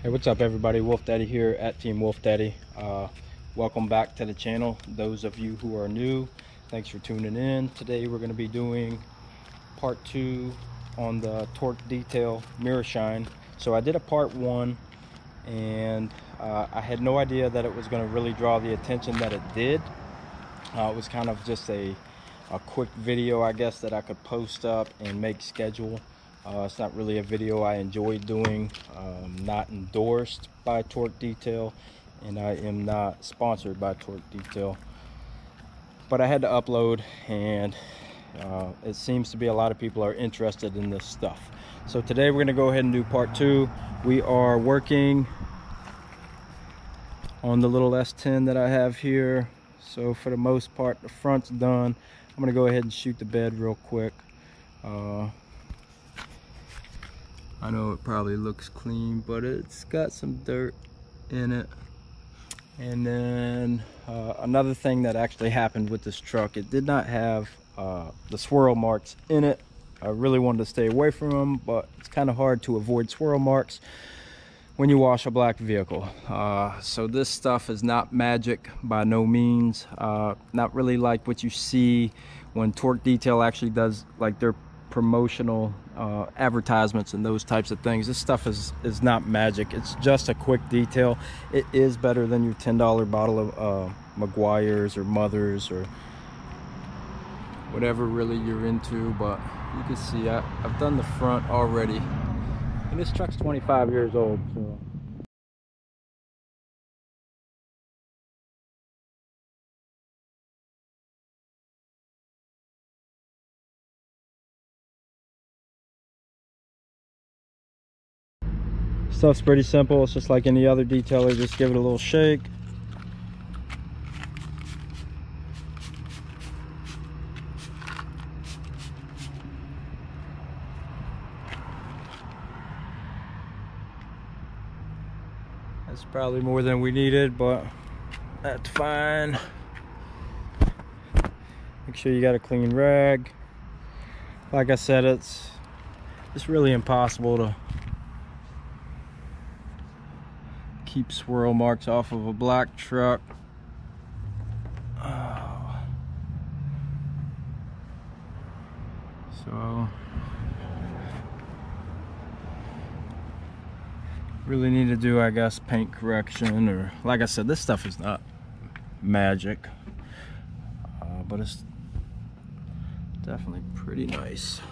Hey, what's up everybody? Wolf Daddy here at Team Wolf Daddy. Uh, welcome back to the channel. Those of you who are new, thanks for tuning in. Today we're going to be doing part two on the torque detail mirror shine. So I did a part one and uh, I had no idea that it was going to really draw the attention that it did. Uh, it was kind of just a, a quick video, I guess, that I could post up and make schedule. Uh, it's not really a video I enjoy doing. Um, not endorsed by Torque Detail, and I am not sponsored by Torque Detail. But I had to upload, and uh, it seems to be a lot of people are interested in this stuff. So today we're going to go ahead and do part two. We are working on the little S10 that I have here. So for the most part, the front's done. I'm going to go ahead and shoot the bed real quick. Uh, I know it probably looks clean, but it's got some dirt in it. And then uh, another thing that actually happened with this truck, it did not have uh, the swirl marks in it. I really wanted to stay away from them, but it's kind of hard to avoid swirl marks when you wash a black vehicle. Uh, so this stuff is not magic by no means. Uh, not really like what you see when Torque Detail actually does like their promotional uh, advertisements and those types of things. This stuff is is not magic. It's just a quick detail. It is better than your $10 bottle of uh, Meguiar's or Mother's or whatever really you're into. But you can see I, I've done the front already. And this truck's 25 years old. So. Stuff's pretty simple. It's just like any other detailer. Just give it a little shake. That's probably more than we needed, but that's fine. Make sure you got a clean rag. Like I said, it's it's really impossible to keep swirl marks off of a black truck. Oh. So really need to do I guess paint correction or like I said this stuff is not magic uh, but it's definitely pretty nice.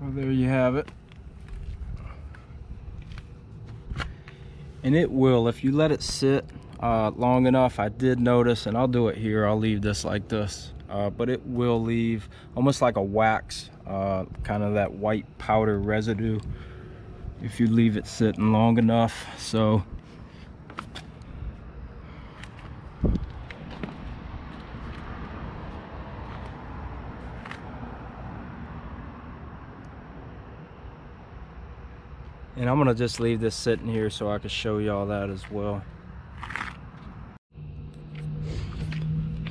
Well, there you have it. And it will, if you let it sit uh, long enough, I did notice, and I'll do it here, I'll leave this like this, uh, but it will leave almost like a wax, uh, kind of that white powder residue if you leave it sitting long enough. So And I'm gonna just leave this sitting here so I can show you all that as well.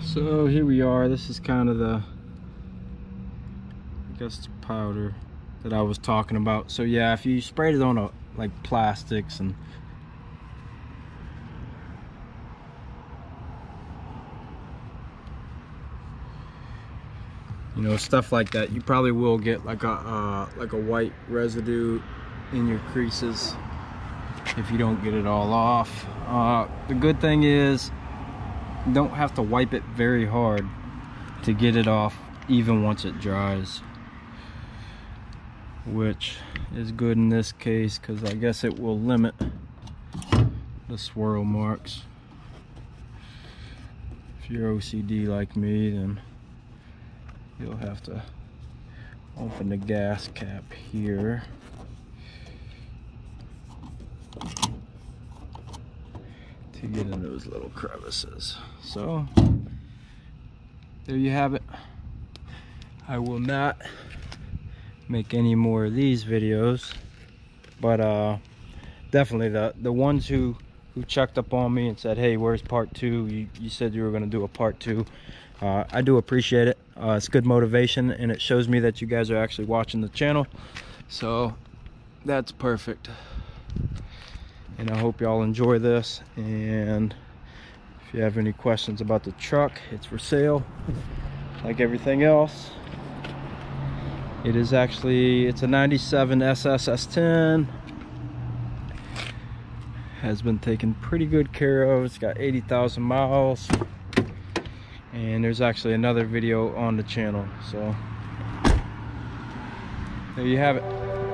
So here we are. This is kind of the, I guess the powder that I was talking about. So yeah, if you sprayed it on a, like plastics and you know stuff like that you probably will get like a uh, like a white residue in your creases if you don't get it all off. Uh, the good thing is you don't have to wipe it very hard to get it off even once it dries which is good in this case because I guess it will limit the swirl marks if you're OCD like me then you'll have to open the gas cap here to get in those little crevices. So there you have it. I will not make any more of these videos, but uh, definitely the the ones who who checked up on me and said, "Hey, where's part two? You, you said you were going to do a part two. Uh, I do appreciate it. Uh, it's good motivation, and it shows me that you guys are actually watching the channel. So that's perfect. And I hope y'all enjoy this. And if you have any questions about the truck, it's for sale, like everything else. It is actually, it's a 97 SSS10. Has been taken pretty good care of. It's got 80,000 miles. And there's actually another video on the channel. So there you have it.